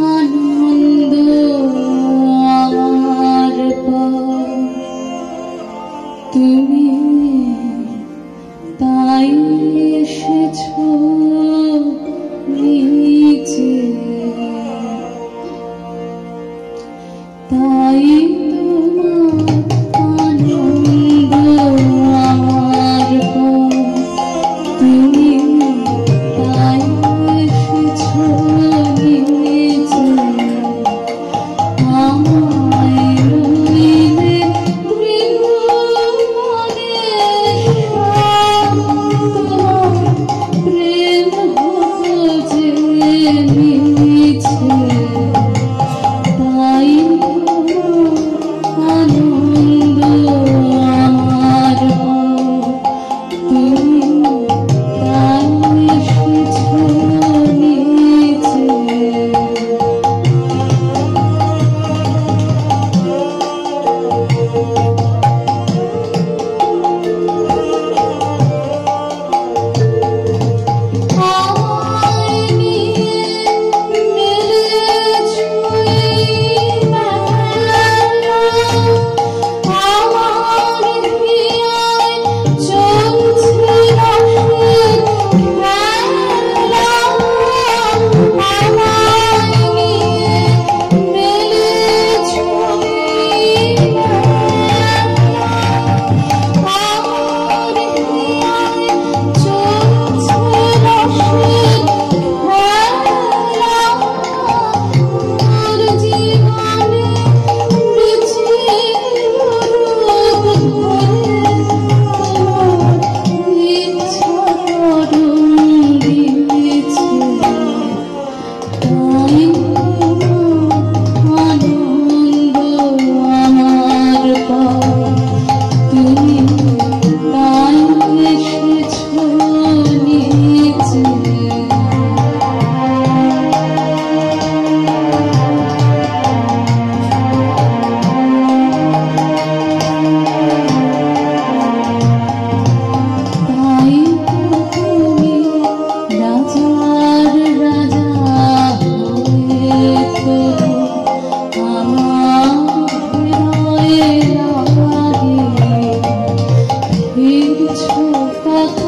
Anand Each